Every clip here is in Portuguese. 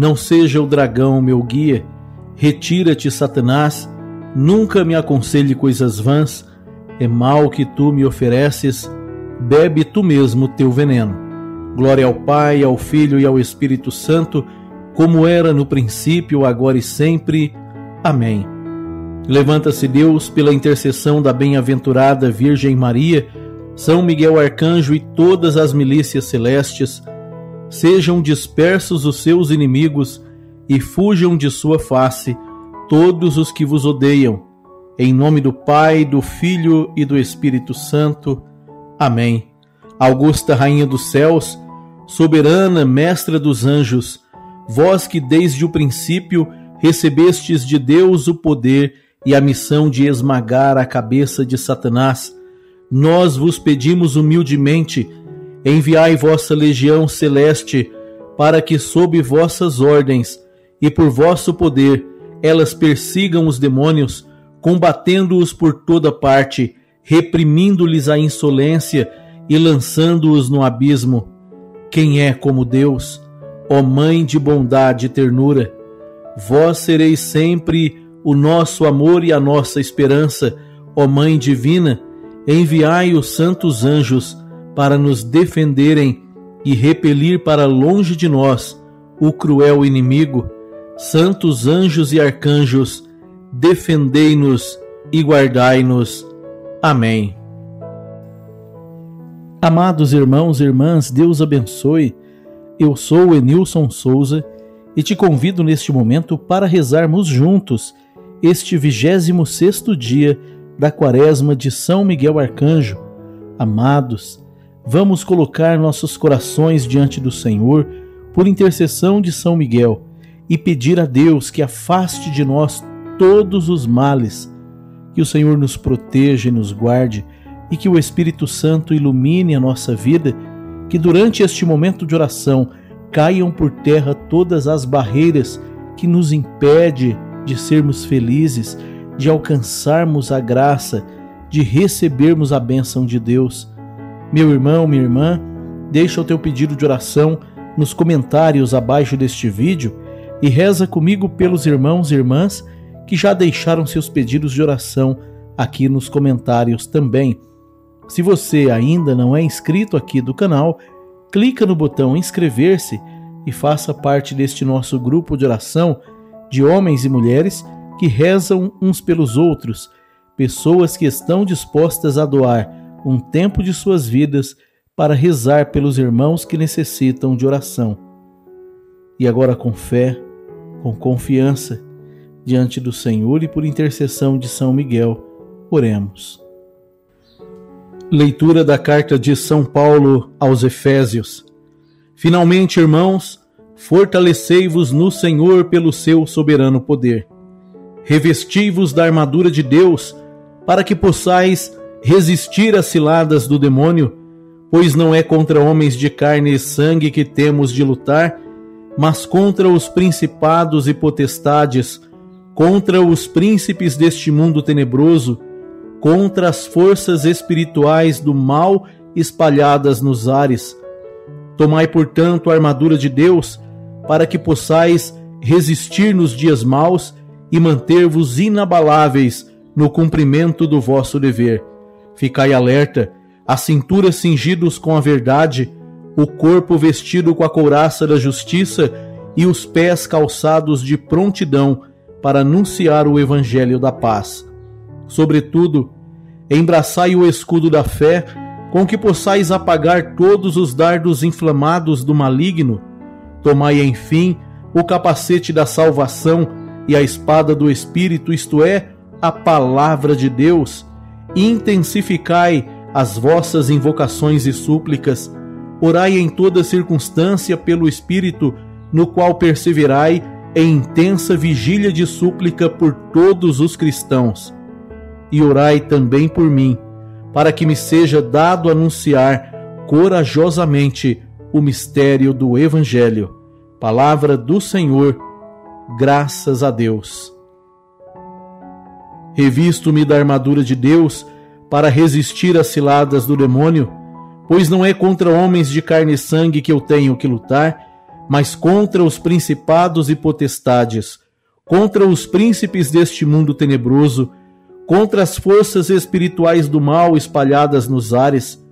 não seja o dragão meu guia. Retira-te, Satanás. Nunca me aconselhe coisas vãs. É mal que tu me ofereces. Bebe tu mesmo teu veneno. Glória ao Pai, ao Filho e ao Espírito Santo, como era no princípio, agora e sempre. Amém. Levanta-se Deus pela intercessão da bem-aventurada Virgem Maria, São Miguel Arcanjo e todas as milícias celestes sejam dispersos os seus inimigos e fujam de sua face todos os que vos odeiam. Em nome do Pai, do Filho e do Espírito Santo. Amém. Augusta Rainha dos Céus, soberana Mestra dos Anjos, vós que desde o princípio recebestes de Deus o poder e a missão de esmagar a cabeça de Satanás, nós vos pedimos humildemente enviai vossa legião celeste, para que, sob vossas ordens e por vosso poder, elas persigam os demônios, combatendo-os por toda parte, reprimindo-lhes a insolência e lançando-os no abismo. Quem é como Deus? Ó Mãe de bondade e ternura, vós sereis sempre o nosso amor e a nossa esperança, ó Mãe divina, enviai os santos anjos para nos defenderem e repelir para longe de nós o cruel inimigo. Santos anjos e arcanjos, defendei-nos e guardai-nos. Amém. Amados irmãos e irmãs, Deus abençoe. Eu sou Enilson Souza e te convido neste momento para rezarmos juntos este 26 sexto dia da quaresma de São Miguel Arcanjo. Amados, Vamos colocar nossos corações diante do Senhor por intercessão de São Miguel e pedir a Deus que afaste de nós todos os males, que o Senhor nos proteja e nos guarde e que o Espírito Santo ilumine a nossa vida, que durante este momento de oração caiam por terra todas as barreiras que nos impede de sermos felizes, de alcançarmos a graça, de recebermos a bênção de Deus. Meu irmão, minha irmã, deixa o teu pedido de oração nos comentários abaixo deste vídeo e reza comigo pelos irmãos e irmãs que já deixaram seus pedidos de oração aqui nos comentários também. Se você ainda não é inscrito aqui do canal, clica no botão inscrever-se e faça parte deste nosso grupo de oração de homens e mulheres que rezam uns pelos outros, pessoas que estão dispostas a doar um tempo de suas vidas para rezar pelos irmãos que necessitam de oração. E agora, com fé, com confiança, diante do Senhor e por intercessão de São Miguel, oremos. Leitura da carta de São Paulo aos Efésios. Finalmente, irmãos, fortalecei-vos no Senhor pelo seu soberano poder. Revesti-vos da armadura de Deus, para que possais resistir às ciladas do demônio, pois não é contra homens de carne e sangue que temos de lutar, mas contra os principados e potestades, contra os príncipes deste mundo tenebroso, contra as forças espirituais do mal espalhadas nos ares. Tomai, portanto, a armadura de Deus, para que possais resistir nos dias maus e manter-vos inabaláveis no cumprimento do vosso dever Ficai alerta, a cintura cingidos com a verdade, o corpo vestido com a couraça da justiça e os pés calçados de prontidão para anunciar o evangelho da paz. Sobretudo, embraçai o escudo da fé, com que possais apagar todos os dardos inflamados do maligno. Tomai, enfim, o capacete da salvação e a espada do Espírito, isto é, a palavra de Deus. Intensificai as vossas invocações e súplicas. Orai em toda circunstância pelo Espírito, no qual perseverai em intensa vigília de súplica por todos os cristãos. E orai também por mim, para que me seja dado anunciar corajosamente o mistério do Evangelho. Palavra do Senhor, graças a Deus. Revisto-me da armadura de Deus para resistir às ciladas do demônio, pois não é contra homens de carne e sangue que eu tenho que lutar mas contra os principados e potestades, contra os príncipes deste mundo tenebroso, contra as forças espirituais do mal espalhadas nos ares.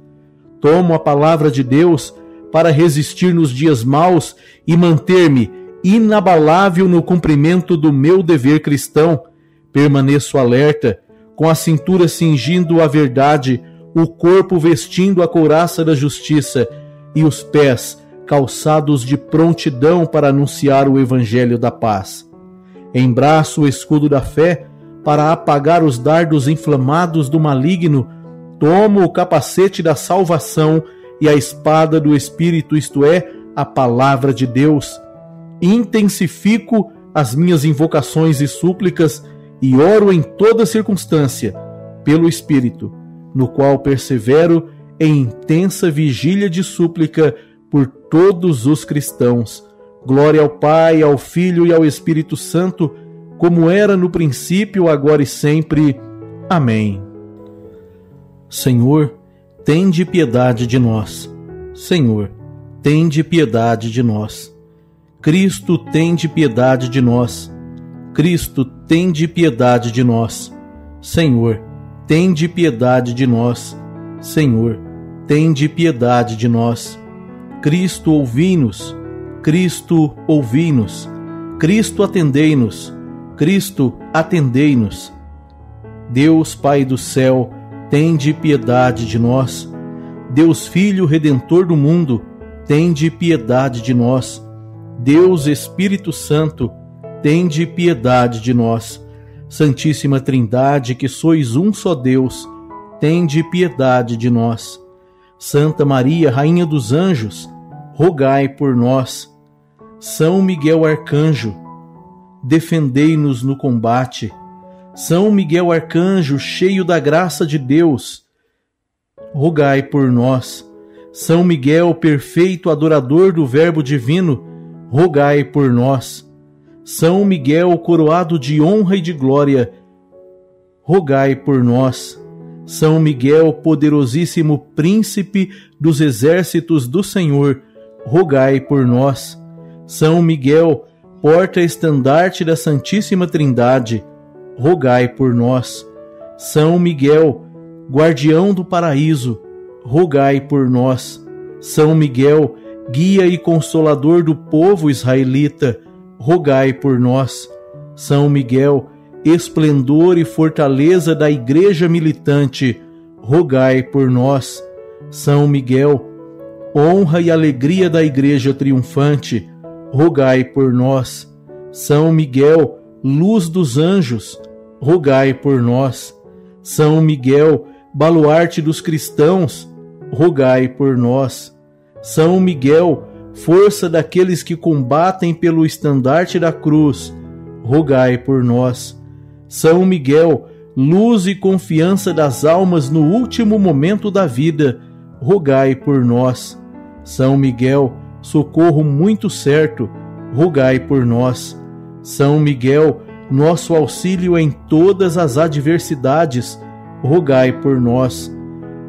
Tomo a palavra de Deus para resistir nos dias maus e manter-me inabalável no cumprimento do meu dever cristão. Permaneço alerta, com a cintura cingindo a verdade, o corpo vestindo a couraça da justiça e os pés calçados de prontidão para anunciar o evangelho da paz. Embraço o escudo da fé para apagar os dardos inflamados do maligno, tomo o capacete da salvação e a espada do Espírito, isto é, a palavra de Deus. Intensifico as minhas invocações e súplicas e oro em toda circunstância pelo Espírito, no qual persevero em intensa vigília de súplica por todos os cristãos. Glória ao Pai, ao Filho e ao Espírito Santo, como era no princípio, agora e sempre. Amém. Senhor, tende piedade de nós. Senhor, tende piedade de nós. Cristo, tende piedade de nós. Cristo, tende piedade de nós. Senhor, tende piedade de nós. Senhor, tende piedade de nós. Cristo, ouvi-nos. Cristo, ouvi-nos. Cristo, atendei-nos. Cristo, atendei-nos. Deus, Pai do céu, tende piedade de nós. Deus, Filho Redentor do mundo, tende piedade de nós. Deus, Espírito Santo, tende piedade de nós. Santíssima Trindade, que sois um só Deus, tende piedade de nós. Santa Maria, Rainha dos Anjos, rogai por nós. São Miguel Arcanjo, defendei-nos no combate. São Miguel Arcanjo, cheio da graça de Deus, rogai por nós. São Miguel, perfeito adorador do Verbo Divino, rogai por nós. São Miguel, coroado de honra e de glória, rogai por nós. São Miguel, poderosíssimo príncipe dos exércitos do Senhor, rogai por nós. São Miguel, porta-estandarte da Santíssima Trindade, rogai por nós. São Miguel, guardião do paraíso, rogai por nós. São Miguel, guia e consolador do povo israelita, rogai por nós. São Miguel, esplendor e fortaleza da Igreja militante, rogai por nós. São Miguel, honra e alegria da Igreja triunfante, rogai por nós. São Miguel, luz dos anjos, rogai por nós. São Miguel, baluarte dos cristãos, rogai por nós. São Miguel, força daqueles que combatem pelo estandarte da cruz, rogai por nós. São Miguel, luz e confiança das almas no último momento da vida, rogai por nós. São Miguel, socorro muito certo, rogai por nós. São Miguel, nosso auxílio em todas as adversidades, rogai por nós.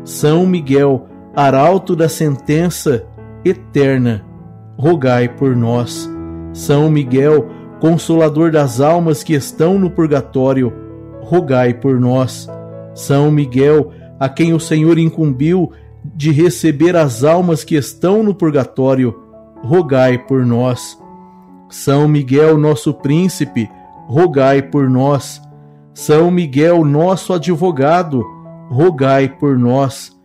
São Miguel, arauto da sentença eterna, rogai por nós. São Miguel, Consolador das almas que estão no purgatório, rogai por nós. São Miguel, a quem o Senhor incumbiu de receber as almas que estão no purgatório, rogai por nós. São Miguel, nosso príncipe, rogai por nós. São Miguel, nosso advogado, rogai por nós.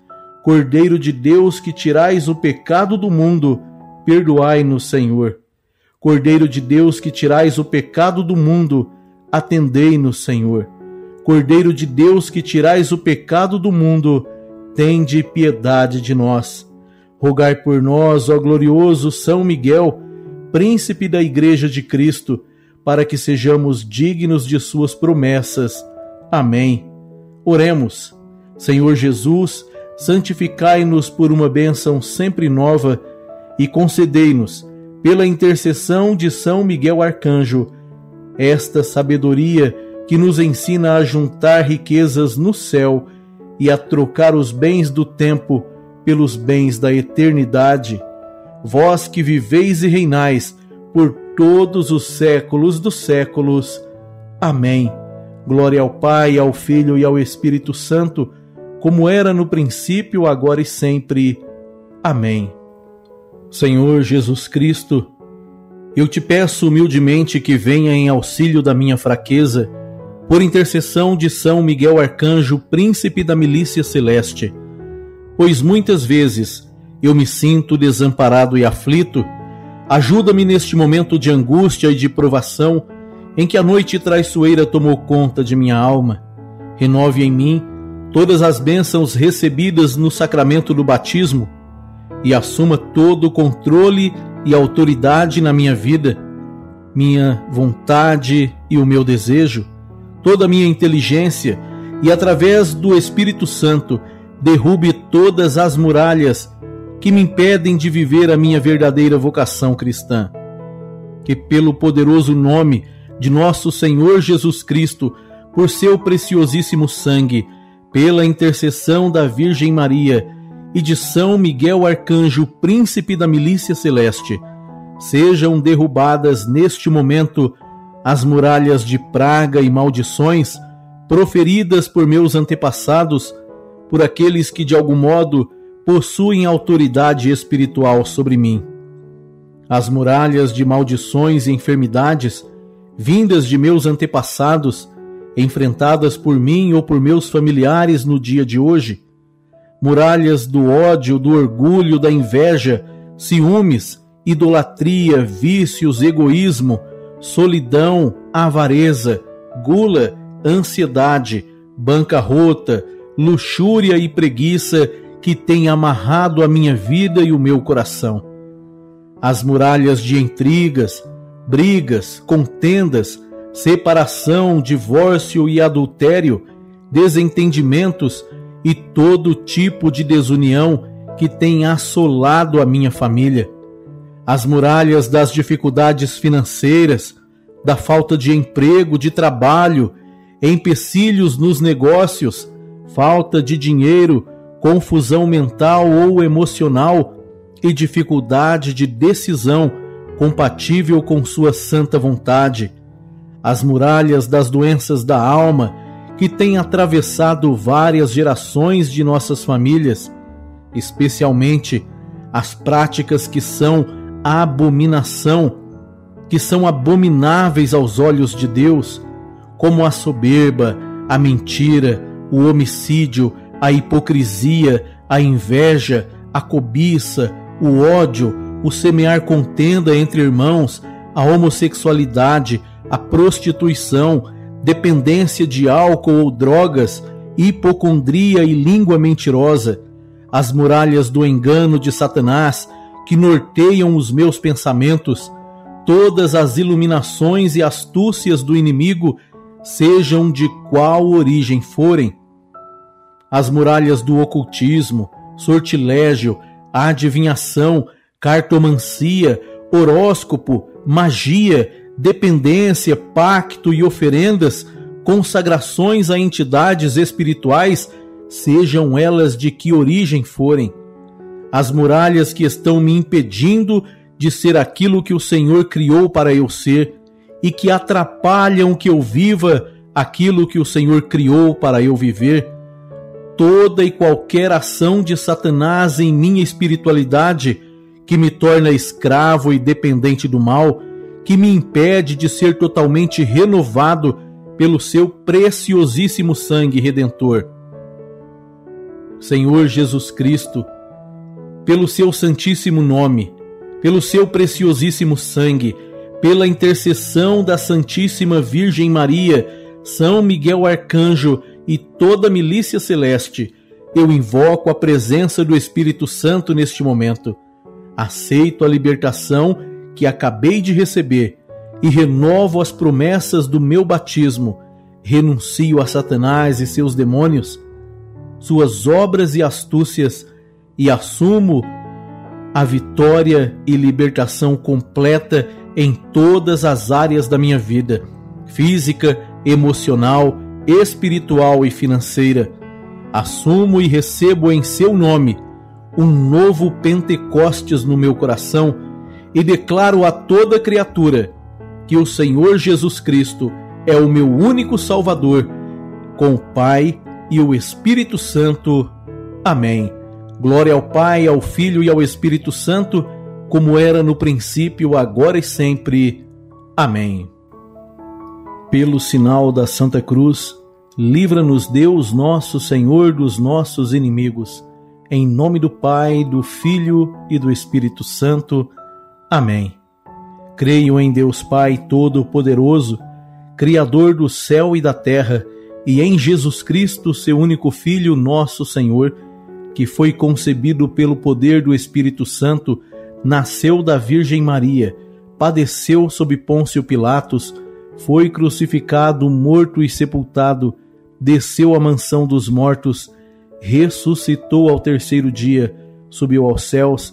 Cordeiro de Deus que tirais o pecado do mundo, perdoai-nos, Senhor. Cordeiro de Deus que tirais o pecado do mundo, atendei-nos, Senhor. Cordeiro de Deus que tirais o pecado do mundo, tende piedade de nós. Rogai por nós, ó glorioso São Miguel, príncipe da Igreja de Cristo, para que sejamos dignos de suas promessas. Amém. Oremos. Senhor Jesus, santificai-nos por uma bênção sempre nova e concedei-nos, pela intercessão de São Miguel Arcanjo, esta sabedoria que nos ensina a juntar riquezas no céu e a trocar os bens do tempo pelos bens da eternidade. Vós que viveis e reinais por todos os séculos dos séculos. Amém. Glória ao Pai, ao Filho e ao Espírito Santo, como era no princípio, agora e sempre. Amém. Senhor Jesus Cristo, eu te peço humildemente que venha em auxílio da minha fraqueza, por intercessão de São Miguel Arcanjo, príncipe da milícia celeste, pois muitas vezes eu me sinto desamparado e aflito. Ajuda-me neste momento de angústia e de provação em que a noite traiçoeira tomou conta de minha alma. Renove em mim todas as bênçãos recebidas no sacramento do batismo e assuma todo o controle e autoridade na minha vida, minha vontade e o meu desejo, toda a minha inteligência, e através do Espírito Santo derrube todas as muralhas que me impedem de viver a minha verdadeira vocação cristã. Que pelo poderoso nome de nosso Senhor Jesus Cristo, por seu preciosíssimo sangue, pela intercessão da Virgem Maria, e de São Miguel Arcanjo, príncipe da milícia celeste, sejam derrubadas neste momento as muralhas de praga e maldições proferidas por meus antepassados, por aqueles que de algum modo possuem autoridade espiritual sobre mim. As muralhas de maldições e enfermidades vindas de meus antepassados, enfrentadas por mim ou por meus familiares no dia de hoje, muralhas do ódio, do orgulho, da inveja, ciúmes, idolatria, vícios, egoísmo, solidão, avareza, gula, ansiedade, bancarrota, luxúria e preguiça que têm amarrado a minha vida e o meu coração. As muralhas de intrigas, brigas, contendas, separação, divórcio e adultério, desentendimentos e todo tipo de desunião que tem assolado a minha família. As muralhas das dificuldades financeiras, da falta de emprego, de trabalho, empecilhos nos negócios, falta de dinheiro, confusão mental ou emocional e dificuldade de decisão compatível com Sua santa vontade. As muralhas das doenças da alma, que tem atravessado várias gerações de nossas famílias, especialmente as práticas que são abominação, que são abomináveis aos olhos de Deus, como a soberba, a mentira, o homicídio, a hipocrisia, a inveja, a cobiça, o ódio, o semear contenda entre irmãos, a homossexualidade, a prostituição, dependência de álcool ou drogas, hipocondria e língua mentirosa, as muralhas do engano de Satanás que norteiam os meus pensamentos, todas as iluminações e astúcias do inimigo, sejam de qual origem forem, as muralhas do ocultismo, sortilégio, adivinhação, cartomancia, horóscopo, magia, dependência, pacto e oferendas, consagrações a entidades espirituais, sejam elas de que origem forem. As muralhas que estão me impedindo de ser aquilo que o Senhor criou para eu ser e que atrapalham que eu viva aquilo que o Senhor criou para eu viver. Toda e qualquer ação de Satanás em minha espiritualidade que me torna escravo e dependente do mal, que me impede de ser totalmente renovado pelo seu preciosíssimo sangue redentor. Senhor Jesus Cristo, pelo seu santíssimo nome, pelo seu preciosíssimo sangue, pela intercessão da Santíssima Virgem Maria, São Miguel Arcanjo e toda a milícia celeste, eu invoco a presença do Espírito Santo neste momento. Aceito a libertação que acabei de receber e renovo as promessas do meu batismo. Renuncio a Satanás e seus demônios, suas obras e astúcias e assumo a vitória e libertação completa em todas as áreas da minha vida física, emocional, espiritual e financeira. Assumo e recebo em seu nome um novo Pentecostes no meu coração e declaro a toda criatura que o Senhor Jesus Cristo é o meu único Salvador, com o Pai e o Espírito Santo. Amém. Glória ao Pai, ao Filho e ao Espírito Santo, como era no princípio, agora e sempre. Amém. Pelo sinal da Santa Cruz, livra-nos Deus nosso Senhor dos nossos inimigos. Em nome do Pai, do Filho e do Espírito Santo. Amém. Creio em Deus Pai Todo-Poderoso, Criador do céu e da terra, e em Jesus Cristo, seu único Filho, nosso Senhor, que foi concebido pelo poder do Espírito Santo, nasceu da Virgem Maria, padeceu sob Pôncio Pilatos, foi crucificado, morto e sepultado, desceu à mansão dos mortos, ressuscitou ao terceiro dia, subiu aos céus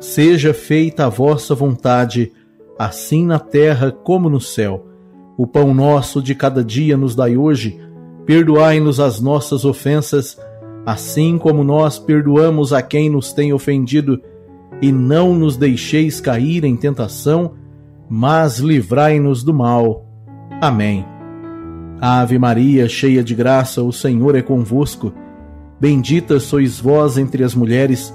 Seja feita a vossa vontade, assim na terra como no céu. O pão nosso de cada dia nos dai hoje. Perdoai-nos as nossas ofensas, assim como nós perdoamos a quem nos tem ofendido. E não nos deixeis cair em tentação, mas livrai-nos do mal. Amém. Ave Maria, cheia de graça, o Senhor é convosco. Bendita sois vós entre as mulheres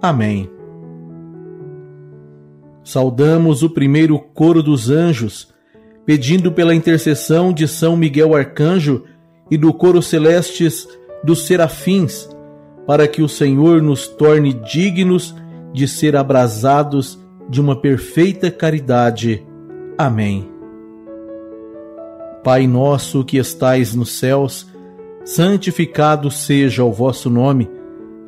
Amém. Saudamos o primeiro coro dos anjos, pedindo pela intercessão de São Miguel Arcanjo e do coro celestes dos serafins, para que o Senhor nos torne dignos de ser abrasados de uma perfeita caridade. Amém. Pai nosso que estais nos céus, santificado seja o vosso nome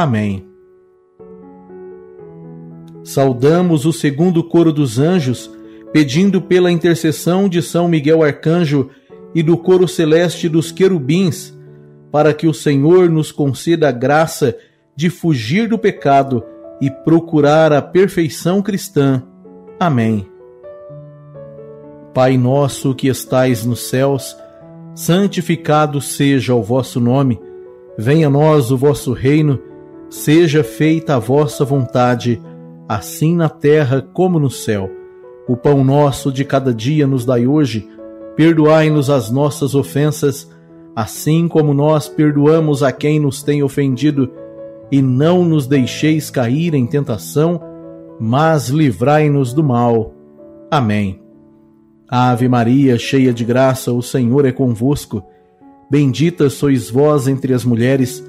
Amém. Saudamos o segundo coro dos anjos, pedindo pela intercessão de São Miguel Arcanjo e do coro celeste dos querubins, para que o Senhor nos conceda a graça de fugir do pecado e procurar a perfeição cristã. Amém. Pai nosso que estais nos céus, santificado seja o vosso nome. Venha a nós o vosso reino, seja feita a vossa vontade, assim na terra como no céu. O pão nosso de cada dia nos dai hoje. Perdoai-nos as nossas ofensas, assim como nós perdoamos a quem nos tem ofendido, e não nos deixeis cair em tentação, mas livrai-nos do mal. Amém. Ave Maria, cheia de graça, o Senhor é convosco. Bendita sois vós entre as mulheres,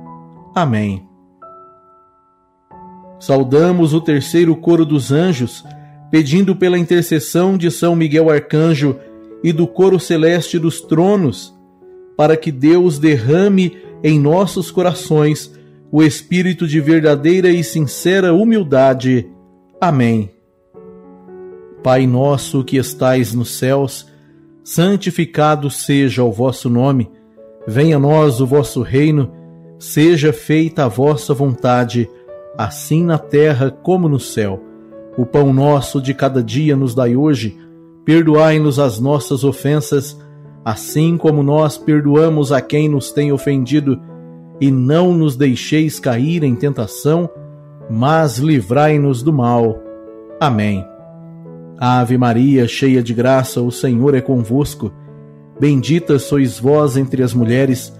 Amém. Saudamos o terceiro coro dos anjos, pedindo pela intercessão de São Miguel Arcanjo e do coro celeste dos tronos, para que Deus derrame em nossos corações o espírito de verdadeira e sincera humildade. Amém. Pai nosso que estais nos céus, santificado seja o vosso nome. Venha a nós o vosso reino, seja feita a vossa vontade assim na terra como no céu. O pão nosso de cada dia nos dai hoje, perdoai-nos as nossas ofensas, assim como nós perdoamos a quem nos tem ofendido, e não nos deixeis cair em tentação, mas livrai-nos do mal. Amém. Ave Maria, cheia de graça, o Senhor é convosco. Bendita sois vós entre as mulheres,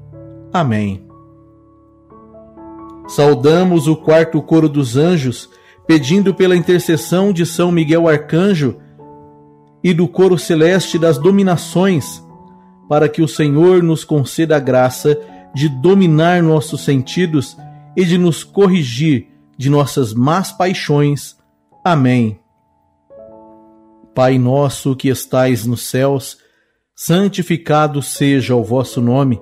Amém. Saudamos o quarto coro dos anjos, pedindo pela intercessão de São Miguel Arcanjo e do coro celeste das dominações, para que o Senhor nos conceda a graça de dominar nossos sentidos e de nos corrigir de nossas más paixões. Amém. Pai nosso que estais nos céus, santificado seja o vosso nome.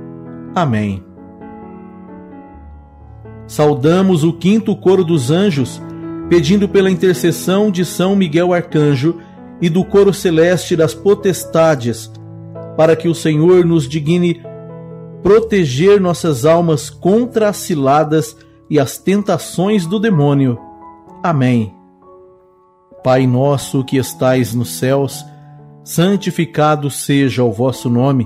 Amém. Saudamos o quinto coro dos anjos, pedindo pela intercessão de São Miguel Arcanjo e do coro celeste das potestades, para que o Senhor nos digne proteger nossas almas contra as ciladas e as tentações do demônio. Amém. Pai nosso que estais nos céus, santificado seja o vosso nome.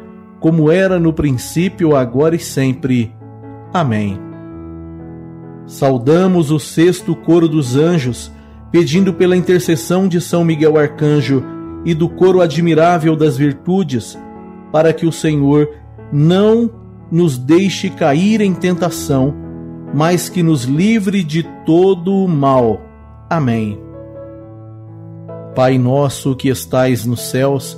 como era no princípio, agora e sempre. Amém. Saudamos o sexto coro dos anjos, pedindo pela intercessão de São Miguel Arcanjo e do coro admirável das virtudes, para que o Senhor não nos deixe cair em tentação, mas que nos livre de todo o mal. Amém. Pai nosso que estais nos céus,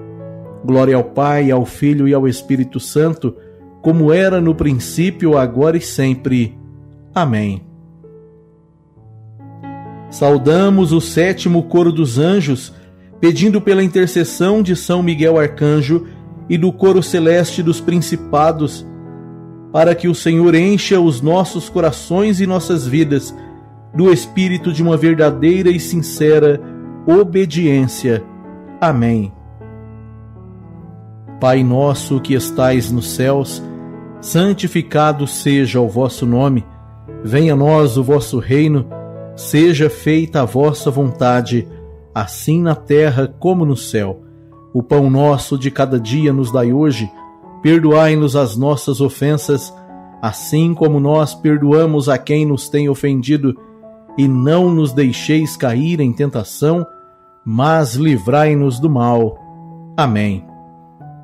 Glória ao Pai, ao Filho e ao Espírito Santo, como era no princípio, agora e sempre. Amém. Saudamos o sétimo coro dos anjos, pedindo pela intercessão de São Miguel Arcanjo e do coro celeste dos principados, para que o Senhor encha os nossos corações e nossas vidas do espírito de uma verdadeira e sincera obediência. Amém. Pai nosso que estais nos céus, santificado seja o vosso nome, venha a nós o vosso reino, seja feita a vossa vontade, assim na terra como no céu. O pão nosso de cada dia nos dai hoje, perdoai-nos as nossas ofensas, assim como nós perdoamos a quem nos tem ofendido, e não nos deixeis cair em tentação, mas livrai-nos do mal. Amém.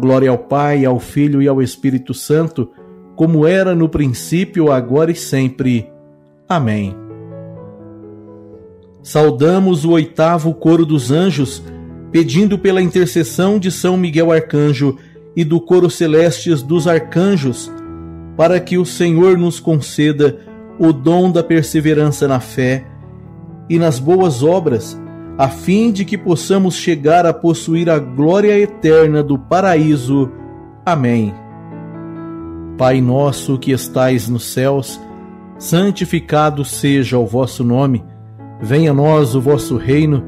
Glória ao Pai, ao Filho e ao Espírito Santo, como era no princípio, agora e sempre. Amém. Saudamos o oitavo coro dos anjos, pedindo pela intercessão de São Miguel Arcanjo e do coro celestes dos arcanjos, para que o Senhor nos conceda o dom da perseverança na fé e nas boas obras a fim de que possamos chegar a possuir a glória eterna do paraíso. Amém. Pai nosso que estais nos céus, santificado seja o vosso nome, venha a nós o vosso reino,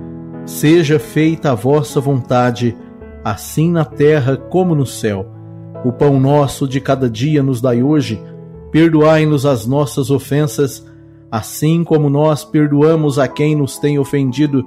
seja feita a vossa vontade, assim na terra como no céu. O pão nosso de cada dia nos dai hoje, perdoai-nos as nossas ofensas, assim como nós perdoamos a quem nos tem ofendido,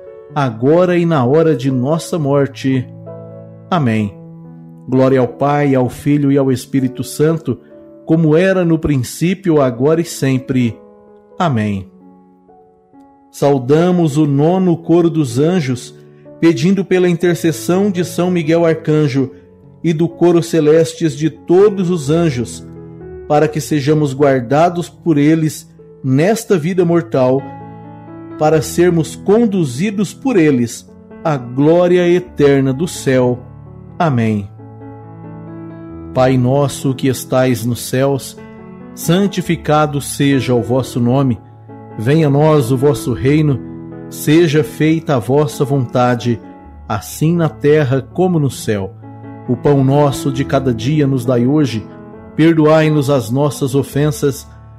agora e na hora de nossa morte. Amém. Glória ao Pai, ao Filho e ao Espírito Santo, como era no princípio, agora e sempre. Amém. Saudamos o nono coro dos anjos, pedindo pela intercessão de São Miguel Arcanjo e do coro celestes de todos os anjos, para que sejamos guardados por eles nesta vida mortal para sermos conduzidos por eles à glória eterna do céu. Amém. Pai nosso que estais nos céus, santificado seja o vosso nome. Venha a nós o vosso reino, seja feita a vossa vontade, assim na terra como no céu. O pão nosso de cada dia nos dai hoje, perdoai-nos as nossas ofensas,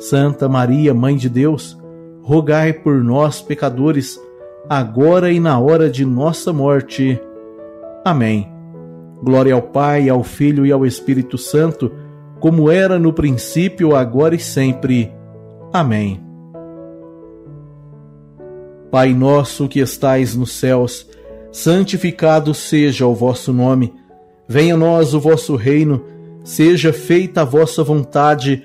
Santa Maria, Mãe de Deus, rogai por nós, pecadores, agora e na hora de nossa morte. Amém. Glória ao Pai, ao Filho e ao Espírito Santo, como era no princípio, agora e sempre. Amém. Pai nosso que estais nos céus, santificado seja o vosso nome. Venha a nós o vosso reino, seja feita a vossa vontade,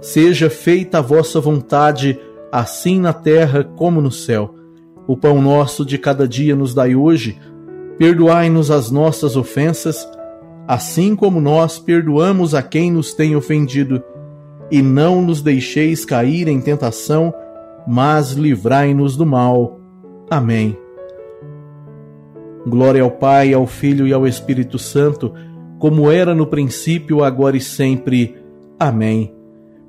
seja feita a vossa vontade, assim na terra como no céu. O pão nosso de cada dia nos dai hoje Perdoai-nos as nossas ofensas, assim como nós perdoamos a quem nos tem ofendido, e não nos deixeis cair em tentação, mas livrai-nos do mal. Amém. Glória ao Pai, ao Filho e ao Espírito Santo, como era no princípio, agora e sempre. Amém.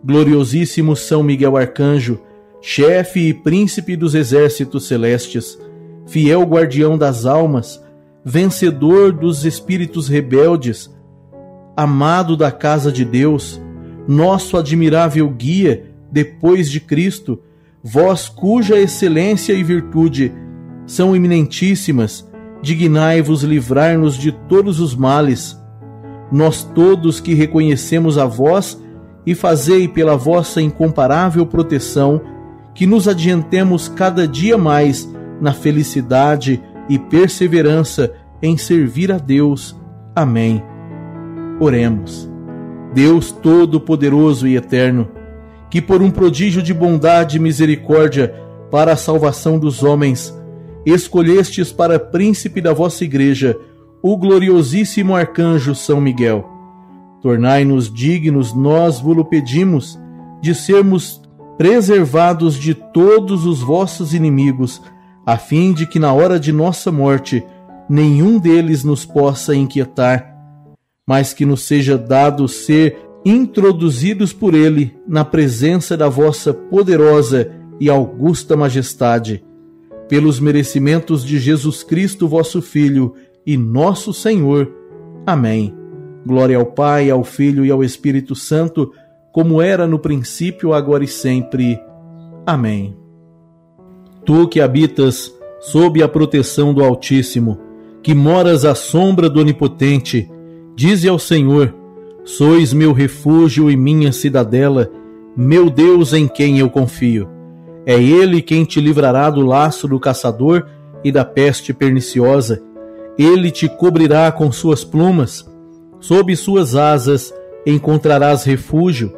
Gloriosíssimo São Miguel Arcanjo, chefe e príncipe dos exércitos celestes, fiel guardião das almas, vencedor dos espíritos rebeldes, amado da casa de Deus, nosso admirável guia depois de Cristo, vós cuja excelência e virtude são eminentíssimas, dignai-vos livrar-nos de todos os males. Nós todos que reconhecemos a vós e fazei pela vossa incomparável proteção que nos adiantemos cada dia mais na felicidade e perseverança em servir a Deus. Amém. Oremos. Deus Todo-Poderoso e Eterno, que por um prodígio de bondade e misericórdia para a salvação dos homens, escolhestes para príncipe da vossa igreja o gloriosíssimo arcanjo São Miguel. Tornai-nos dignos, nós vos pedimos, de sermos preservados de todos os vossos inimigos a fim de que na hora de nossa morte nenhum deles nos possa inquietar, mas que nos seja dado ser introduzidos por ele na presença da vossa poderosa e augusta majestade, pelos merecimentos de Jesus Cristo, vosso Filho e nosso Senhor. Amém. Glória ao Pai, ao Filho e ao Espírito Santo, como era no princípio, agora e sempre. Amém. Tu que habitas sob a proteção do Altíssimo, que moras à sombra do Onipotente, dize ao Senhor: Sois meu refúgio e minha cidadela, meu Deus em quem eu confio. É Ele quem te livrará do laço do caçador e da peste perniciosa. Ele te cobrirá com suas plumas, sob suas asas encontrarás refúgio.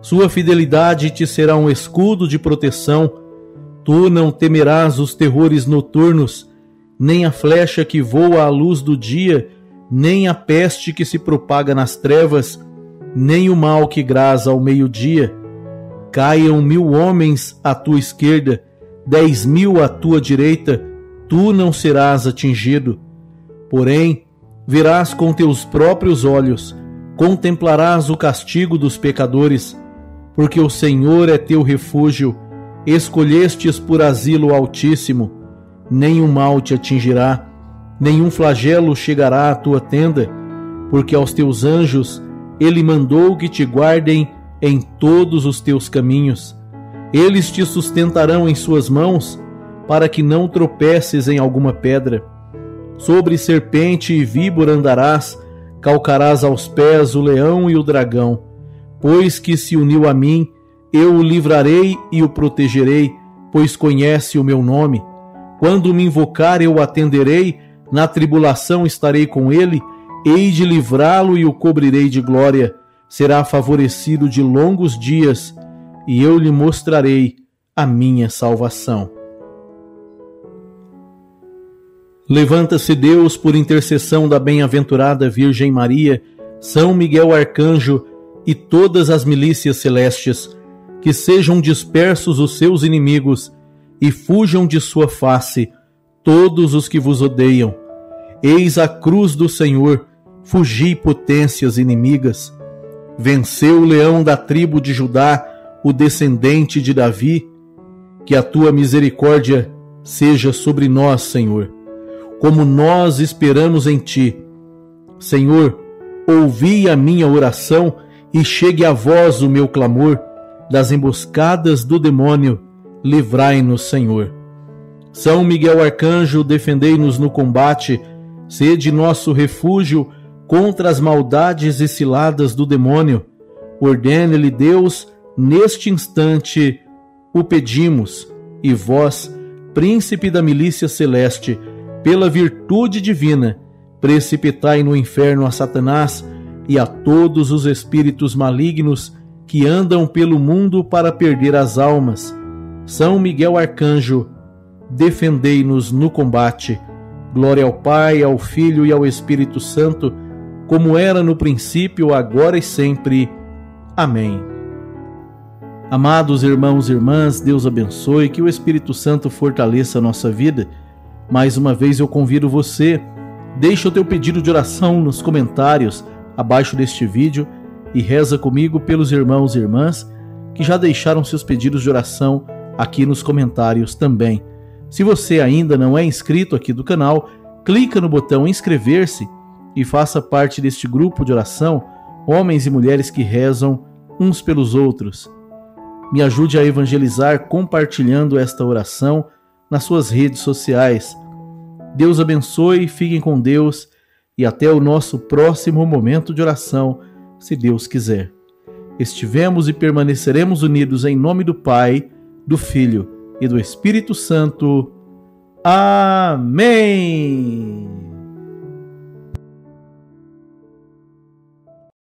Sua fidelidade te será um escudo de proteção. Tu não temerás os terrores noturnos, nem a flecha que voa à luz do dia, nem a peste que se propaga nas trevas, nem o mal que grasa ao meio-dia. Caiam mil homens à tua esquerda, dez mil à tua direita, tu não serás atingido. Porém, verás com teus próprios olhos, contemplarás o castigo dos pecadores porque o Senhor é teu refúgio, escolhestes por asilo o Altíssimo, nenhum mal te atingirá, nenhum flagelo chegará à tua tenda, porque aos teus anjos ele mandou que te guardem em todos os teus caminhos. Eles te sustentarão em suas mãos, para que não tropeces em alguma pedra. Sobre serpente e víbora andarás, calcarás aos pés o leão e o dragão Pois que se uniu a mim, eu o livrarei e o protegerei, pois conhece o meu nome. Quando me invocar, eu o atenderei, na tribulação estarei com ele, hei de livrá-lo e o cobrirei de glória. Será favorecido de longos dias, e eu lhe mostrarei a minha salvação. Levanta-se Deus por intercessão da bem-aventurada Virgem Maria, São Miguel Arcanjo, e todas as milícias celestes, que sejam dispersos os seus inimigos e fujam de sua face todos os que vos odeiam. Eis a cruz do Senhor, fugi potências inimigas. Venceu o leão da tribo de Judá, o descendente de Davi. Que a tua misericórdia seja sobre nós, Senhor, como nós esperamos em ti. Senhor, ouvi a minha oração e chegue a vós o meu clamor, das emboscadas do demônio, livrai-nos, Senhor. São Miguel Arcanjo, defendei-nos no combate, sede nosso refúgio contra as maldades e ciladas do demônio. Ordene-lhe Deus, neste instante, o pedimos, e vós, príncipe da milícia celeste, pela virtude divina, precipitai no inferno a Satanás e a todos os espíritos malignos que andam pelo mundo para perder as almas. São Miguel Arcanjo, defendei-nos no combate. Glória ao Pai, ao Filho e ao Espírito Santo, como era no princípio, agora e sempre. Amém. Amados irmãos e irmãs, Deus abençoe, que o Espírito Santo fortaleça a nossa vida. Mais uma vez eu convido você, deixa o teu pedido de oração nos comentários abaixo deste vídeo e reza comigo pelos irmãos e irmãs que já deixaram seus pedidos de oração aqui nos comentários também. Se você ainda não é inscrito aqui do canal, clica no botão inscrever-se e faça parte deste grupo de oração, homens e mulheres que rezam uns pelos outros. Me ajude a evangelizar compartilhando esta oração nas suas redes sociais. Deus abençoe, fiquem com Deus e até o nosso próximo momento de oração, se Deus quiser. Estivemos e permaneceremos unidos em nome do Pai, do Filho e do Espírito Santo. Amém.